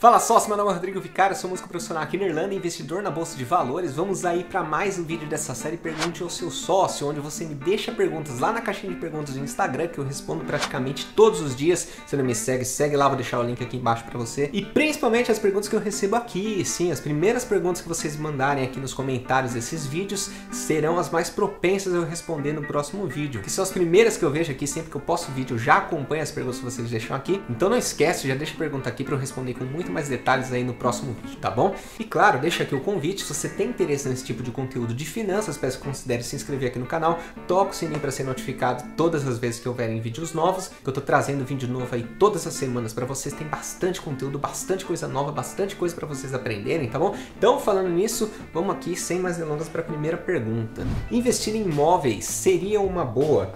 Fala sócio, meu nome é Rodrigo Vicário, sou músico profissional aqui na Irlanda, investidor na Bolsa de Valores. Vamos aí para mais um vídeo dessa série Pergunte ao seu sócio, onde você me deixa perguntas lá na caixinha de perguntas do Instagram, que eu respondo praticamente todos os dias. Se não me segue, segue lá, vou deixar o link aqui embaixo para você. E principalmente as perguntas que eu recebo aqui, sim, as primeiras perguntas que vocês mandarem aqui nos comentários desses vídeos serão as mais propensas a eu responder no próximo vídeo. Que são as primeiras que eu vejo aqui, sempre que eu posto vídeo, já acompanha as perguntas que vocês deixam aqui. Então não esquece, já deixa a pergunta aqui para eu responder com muito mais detalhes aí no próximo vídeo, tá bom? E claro, deixa aqui o convite, se você tem interesse nesse tipo de conteúdo de finanças, peço que considere se inscrever aqui no canal, toque o sininho para ser notificado todas as vezes que houverem vídeos novos, que eu tô trazendo vídeo novo aí todas as semanas para vocês, tem bastante conteúdo, bastante coisa nova, bastante coisa para vocês aprenderem, tá bom? Então, falando nisso, vamos aqui sem mais delongas para a primeira pergunta. Investir em imóveis seria uma boa?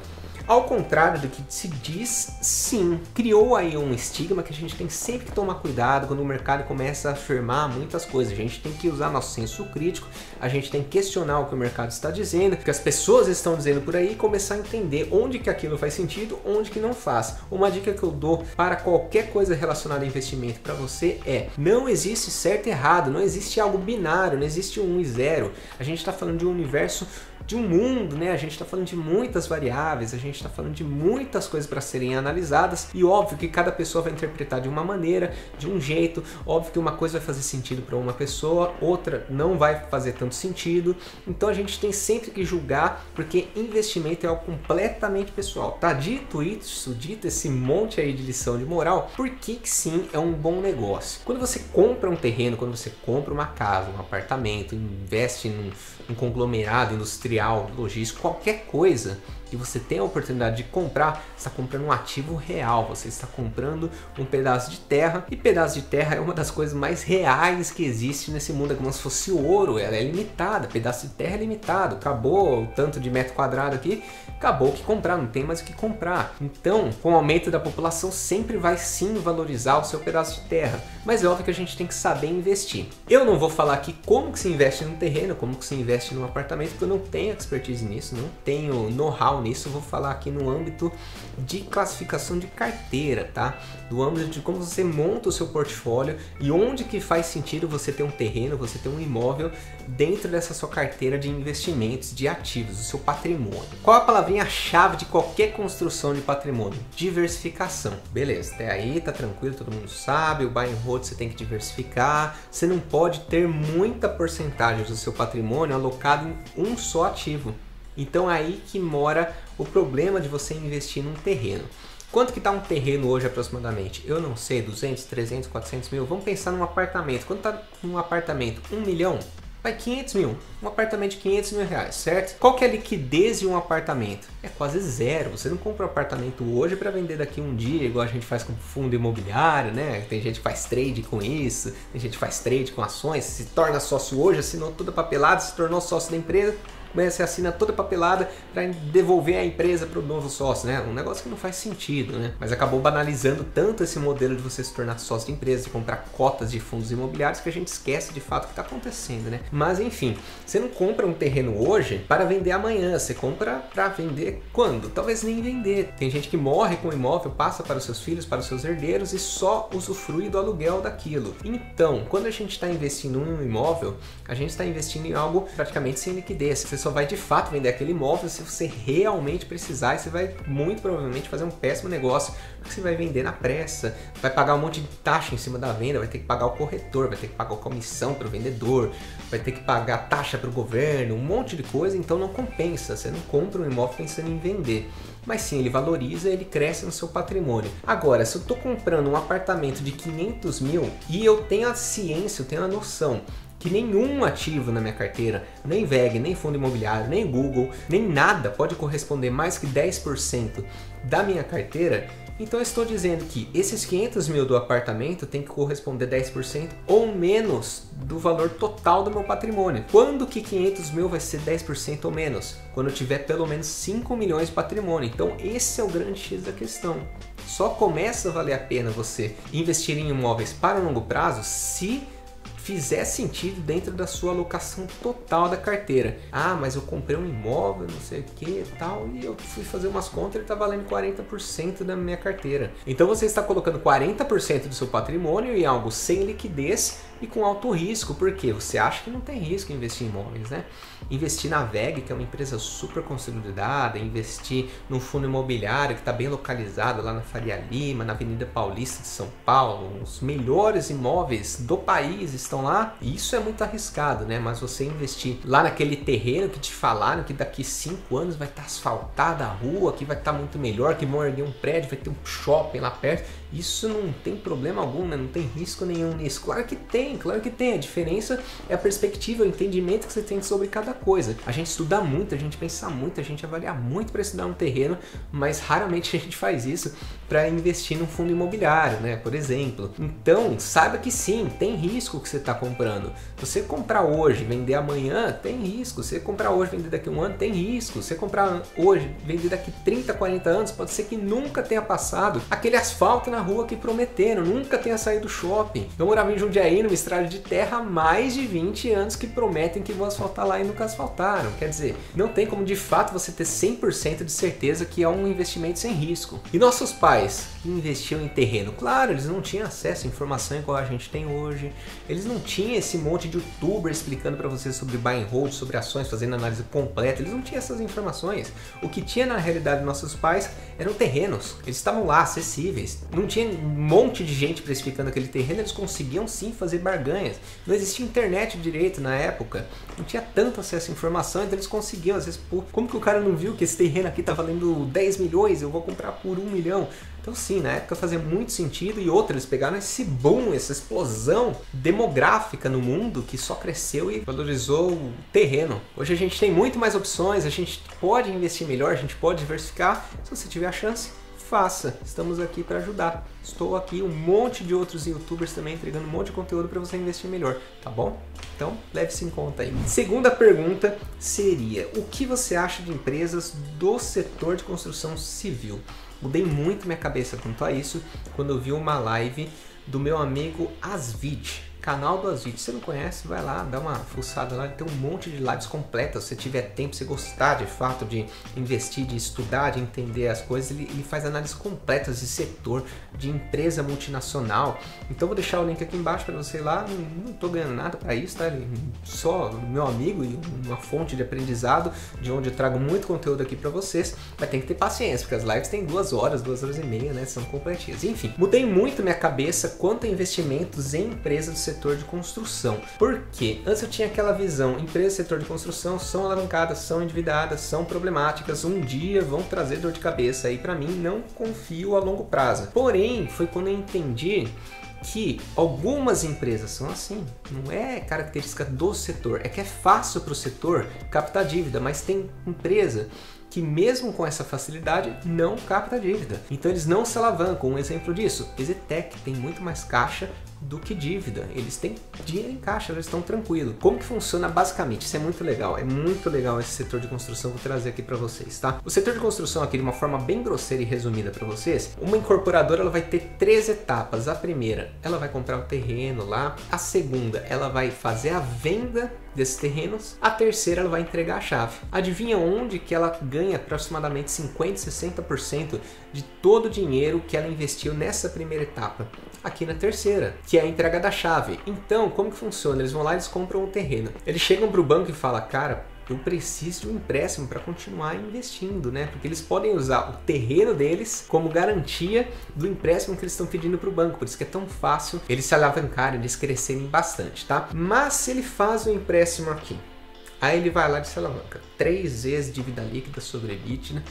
Ao contrário do que se diz, sim, criou aí um estigma que a gente tem sempre que tomar cuidado quando o mercado começa a afirmar muitas coisas. A gente tem que usar nosso senso crítico, a gente tem que questionar o que o mercado está dizendo, o que as pessoas estão dizendo por aí e começar a entender onde que aquilo faz sentido, onde que não faz. Uma dica que eu dou para qualquer coisa relacionada a investimento para você é: não existe certo e errado, não existe algo binário, não existe um e zero. A gente está falando de um universo de um mundo, né? A gente está falando de muitas variáveis, a gente está falando de muitas coisas para serem analisadas e óbvio que cada pessoa vai interpretar de uma maneira, de um jeito. Óbvio que uma coisa vai fazer sentido para uma pessoa, outra não vai fazer tanto sentido. Então a gente tem sempre que julgar porque investimento é algo completamente pessoal. Tá dito isso, dito esse monte aí de lição de moral, por que que sim é um bom negócio? Quando você compra um terreno, quando você compra uma casa, um apartamento, investe num, num conglomerado industrial industrial, logístico, qualquer coisa que você tem a oportunidade de comprar, está comprando um ativo real, você está comprando um pedaço de terra e pedaço de terra é uma das coisas mais reais que existe nesse mundo, é como se fosse ouro, ela é limitada, pedaço de terra é limitado, acabou o tanto de metro quadrado aqui, acabou o que comprar, não tem mais o que comprar. Então, com o aumento da população, sempre vai sim valorizar o seu pedaço de terra, mas é óbvio que a gente tem que saber investir. Eu não vou falar aqui como que se investe num terreno, como que se investe num apartamento, porque eu não tenho expertise nisso, não tenho know-how nisso, eu vou falar aqui no âmbito de classificação de carteira, tá? Do âmbito de como você monta o seu portfólio e onde que faz sentido você ter um terreno, você ter um imóvel dentro dessa sua carteira de investimentos, de ativos, do seu patrimônio. Qual a palavrinha-chave de qualquer construção de patrimônio? Diversificação. Beleza, até aí tá tranquilo, todo mundo sabe, o buy and hold você tem que diversificar, você não pode ter muita porcentagem do seu patrimônio alocado em um só ativo. Então é aí que mora o problema de você investir num terreno. Quanto que está um terreno hoje aproximadamente? Eu não sei, 200, 300, 400 mil. Vamos pensar num apartamento. Quanto está um apartamento? 1 milhão? Vai 500 mil. Um apartamento de 500 mil reais, certo? Qual que é a liquidez de um apartamento? É quase zero. Você não compra um apartamento hoje para vender daqui um dia, igual a gente faz com fundo imobiliário, né? Tem gente que faz trade com isso, tem gente que faz trade com ações, se torna sócio hoje, assinou toda papelada, se tornou sócio da empresa, você assina toda papelada para devolver a empresa para o novo sócio, né? Um negócio que não faz sentido, né? Mas acabou banalizando tanto esse modelo de você se tornar sócio de empresa, de comprar cotas de fundos imobiliários, que a gente esquece de fato o que está acontecendo, né? Mas enfim, você não compra um terreno hoje para vender amanhã, você compra para vender quando? Talvez nem vender. Tem gente que morre com o imóvel, passa para os seus filhos, para os seus herdeiros e só usufrui do aluguel daquilo. Então, quando a gente está investindo em um imóvel, a gente está investindo em algo praticamente sem liquidez. Você só vai de fato vender aquele imóvel se você realmente precisar e você vai muito provavelmente fazer um péssimo negócio porque você vai vender na pressa, vai pagar um monte de taxa em cima da venda, vai ter que pagar o corretor, vai ter que pagar a comissão para o vendedor, vai ter que pagar taxa para o governo, um monte de coisa, então não compensa. Você não compra um imóvel pensando em vender mas sim, ele valoriza, ele cresce no seu patrimônio. Agora, se eu estou comprando um apartamento de 500 mil e eu tenho a ciência, eu tenho a noção que nenhum ativo na minha carteira, nem VEG, nem fundo imobiliário, nem Google, nem nada pode corresponder mais que 10% da minha carteira, então estou dizendo que esses 500 mil do apartamento tem que corresponder 10% ou menos do valor total do meu patrimônio. Quando que 500 mil vai ser 10% ou menos? Quando eu tiver pelo menos 5 milhões de patrimônio. Então esse é o grande X da questão. Só começa a valer a pena você investir em imóveis para longo prazo se fizer sentido dentro da sua alocação total da carteira. Ah, mas eu comprei um imóvel, não sei o que tal, e eu fui fazer umas contas e ele está valendo 40% da minha carteira. Então você está colocando 40% do seu patrimônio em algo sem liquidez e com alto risco, porque você acha que não tem risco investir em imóveis, né? Investir na VEG, que é uma empresa super consolidada, investir num fundo imobiliário que está bem localizado lá na Faria Lima, na Avenida Paulista de São Paulo, os melhores imóveis do país estão lá. Isso é muito arriscado, né? Mas você investir lá naquele terreno que te falaram que daqui cinco anos vai estar tá asfaltada a rua, que vai estar tá muito melhor, que vão erguer um prédio, vai ter um shopping lá perto. Isso não tem problema algum, né? Não tem risco nenhum nisso. Claro que tem, claro que tem. A diferença é a perspectiva, o entendimento que você tem sobre cada coisa. A gente estuda muito, a gente pensa muito, a gente avalia muito para estudar um terreno, mas raramente a gente faz isso para investir num fundo imobiliário, né? Por exemplo. Então, saiba que sim, tem risco que você está comprando. Você comprar hoje, vender amanhã, tem risco. Você comprar hoje, vender daqui a um ano, tem risco. Você comprar hoje, vender daqui 30, 40 anos, pode ser que nunca tenha passado aquele asfalto na rua que prometeram, nunca tenha saído do shopping. Eu morava em Jundiaí, numa estrada de terra, há mais de 20 anos que prometem que vão asfaltar lá e nunca asfaltaram. Quer dizer, não tem como de fato você ter 100% de certeza que é um investimento sem risco. E nossos pais que investiam em terreno, claro, eles não tinham acesso à informação igual a gente tem hoje, eles não tinham esse monte de youtuber explicando para você sobre buy and hold, sobre ações, fazendo análise completa, eles não tinham essas informações. O que tinha na realidade nossos pais eram terrenos, eles estavam lá, acessíveis, não tinha um monte de gente precificando aquele terreno, eles conseguiam sim fazer barganhas. Não existia internet direito na época, não tinha tanto acesso à informação, então eles conseguiam, às vezes, pô, como que o cara não viu que esse terreno aqui tá valendo 10 milhões, eu vou comprar por 1 milhão? Então sim, na época fazia muito sentido e outros eles pegaram esse boom, essa explosão demográfica no mundo que só cresceu e valorizou o terreno. Hoje a gente tem muito mais opções, a gente pode investir melhor, a gente pode diversificar, se você tiver a chance faça. Estamos aqui para ajudar. Estou aqui, um monte de outros youtubers também entregando um monte de conteúdo para você investir melhor, tá bom? Então, leve-se em conta aí. Segunda pergunta seria: o que você acha de empresas do setor de construção civil? Mudei muito minha cabeça quanto a isso quando eu vi uma live do meu amigo Asvid canal do Azit. Se você não conhece, vai lá, dá uma fuçada lá, tem um monte de lives completas. Se tiver tempo, se gostar de fato de investir, de estudar, de entender as coisas, ele, ele faz análises completas de setor, de empresa multinacional. Então vou deixar o link aqui embaixo para você ir lá. Não, estou ganhando nada para isso, tá? Só meu amigo e uma fonte de aprendizado, de onde eu trago muito conteúdo aqui para vocês. Mas tem que ter paciência, porque as lives têm duas horas, duas horas e meia, né? São completinhas. Enfim, mudei muito minha cabeça quanto a investimentos em empresas do setor setor de construção. Por quê? Antes eu tinha aquela visão, empresas do setor de construção são alavancadas, são endividadas, são problemáticas, um dia vão trazer dor de cabeça e para mim não confio a longo prazo. Porém, foi quando eu entendi que algumas empresas são assim. Não é característica do setor, é que é fácil para o setor captar dívida, mas tem empresa que mesmo com essa facilidade não capta dívida. Então eles não se alavancam. Um exemplo disso, Exetec tem muito mais caixa do que dívida. Eles têm dinheiro em caixa, eles estão tranquilos. Como que funciona basicamente? Isso é muito legal. É muito legal esse setor de construção. Vou trazer aqui para vocês, tá? O setor de construção aqui de uma forma bem grosseira e resumida para vocês. Uma incorporadora ela vai ter três etapas. A primeira, ela vai comprar o terreno lá. A segunda, ela vai fazer a venda desses terrenos. A terceira, ela vai entregar a chave. Adivinha onde que ela ganha aproximadamente 50, 60% de todo o dinheiro que ela investiu nessa primeira etapa? Aqui na terceira, que é a entrega da chave. Então, como que funciona? Eles vão lá e eles compram um terreno. Eles chegam para o banco e falam, cara, eu preciso de um empréstimo para continuar investindo, né? Porque eles podem usar o terreno deles como garantia do empréstimo que eles estão pedindo para o banco. Por isso que é tão fácil eles se alavancarem, eles crescerem bastante, tá? Mas se ele faz o um empréstimo aqui, aí ele vai lá e se alavanca. Três vezes dívida líquida sobre EBITDA,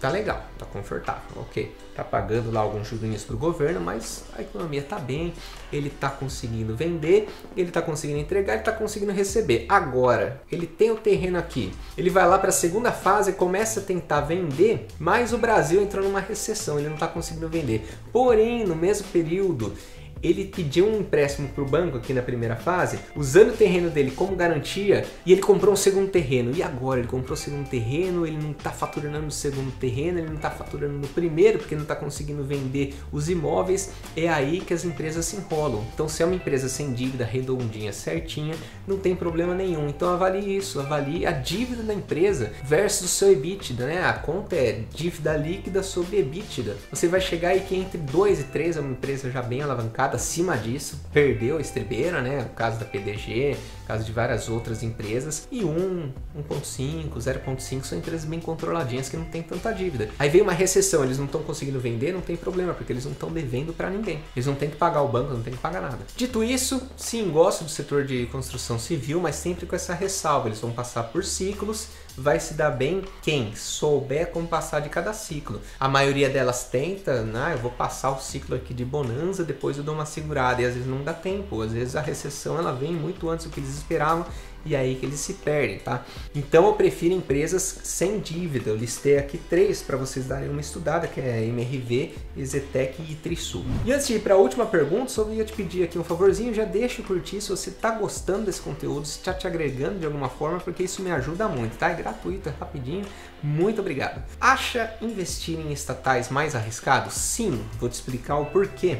tá legal, tá confortável, ok. Tá pagando lá alguns juros para o governo, mas a economia tá bem, ele tá conseguindo vender, ele tá conseguindo entregar, ele tá conseguindo receber. Agora, ele tem o terreno aqui, ele vai lá para a segunda fase, começa a tentar vender, mas o Brasil entrou numa recessão, ele não tá conseguindo vender. Porém, no mesmo período, ele pediu um empréstimo para o banco aqui na primeira fase, usando o terreno dele como garantia, e ele comprou um segundo terreno. E agora? Ele comprou o segundo terreno, ele não está faturando no segundo terreno, ele não está faturando no primeiro, porque não está conseguindo vender os imóveis. É aí que as empresas se enrolam. Então, se é uma empresa sem dívida redondinha, certinha, não tem problema nenhum. Então, avalie isso, avalie a dívida da empresa versus o seu EBITDA, né? A conta é dívida líquida sobre EBITDA. Você vai chegar aí que entre 2 e 3 é uma empresa já bem alavancada, acima disso, perdeu a estrebeira, né? O caso da PDG, o caso de várias outras empresas. E 1, 1.5, 0.5 são empresas bem controladinhas que não tem tanta dívida. Aí veio uma recessão, eles não estão conseguindo vender, não tem problema, porque eles não estão devendo para ninguém. Eles não têm que pagar o banco, não tem que pagar nada. Dito isso, sim, gosto do setor de construção civil, mas sempre com essa ressalva. Eles vão passar por ciclos, vai se dar bem quem souber como passar de cada ciclo. A maioria delas tenta, né? Eu vou passar o ciclo aqui de bonança, depois eu dou uma segurada e às vezes não dá tempo. Às vezes a recessão ela vem muito antes do que eles esperavam e é aí que eles se perdem, tá? Então eu prefiro empresas sem dívida. Eu listei aqui três para vocês darem uma estudada, que é MRV, Ezetec e Trisul. E antes de ir para a última pergunta, só ia te pedir aqui um favorzinho, já deixa o curtir se você tá gostando desse conteúdo, se está te agregando de alguma forma, porque isso me ajuda muito, tá? É gratuito, é rapidinho. Muito obrigado. Acha investir em estatais mais arriscado? Sim, vou te explicar o porquê.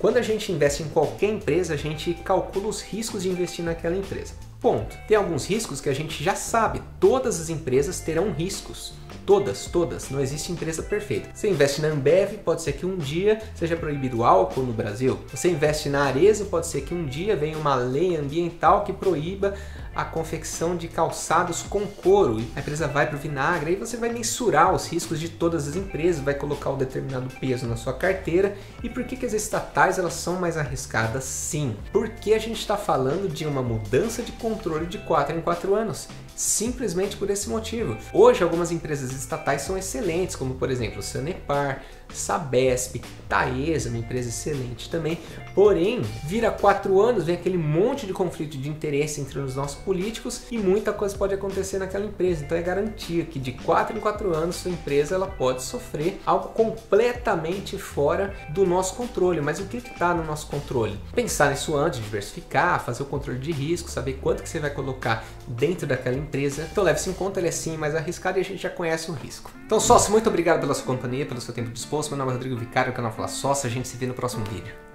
Quando a gente investe em qualquer empresa, a gente calcula os riscos de investir naquela empresa. Ponto. Tem alguns riscos que a gente já sabe, todas as empresas terão riscos. Todas, todas, não existe empresa perfeita. Você investe na Ambev, pode ser que um dia seja proibido álcool no Brasil. Você investe na Arezzo, pode ser que um dia venha uma lei ambiental que proíba a confecção de calçados com couro. A empresa vai para o vinagre, aí você vai mensurar os riscos de todas as empresas, vai colocar um determinado peso na sua carteira. E por que, que as estatais elas são mais arriscadas? Sim, porque a gente está falando de uma mudança de controle de 4 em 4 anos. Simplesmente por esse motivo. Hoje, algumas empresas estatais são excelentes, como por exemplo Sanepar, Sabesp, Taesa, uma empresa excelente também. Porém, vira quatro anos, vem aquele monte de conflito de interesse entre os nossos políticos e muita coisa pode acontecer naquela empresa. Então é garantia que de quatro em quatro anos sua empresa ela pode sofrer algo completamente fora do nosso controle. Mas o que está no nosso controle? Pensar nisso antes, diversificar, fazer o controle de risco, saber quanto que você vai colocar dentro daquela empresa. Então leve isso em conta, ele é sim mais arriscado e a gente já conhece o risco. Então sócio, muito obrigado pela sua companhia, pelo seu tempo disposto. Meu nome é Rodrigo Vicário, canal Fala Sócio. A gente se vê no próximo vídeo.